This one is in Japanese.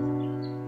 うん。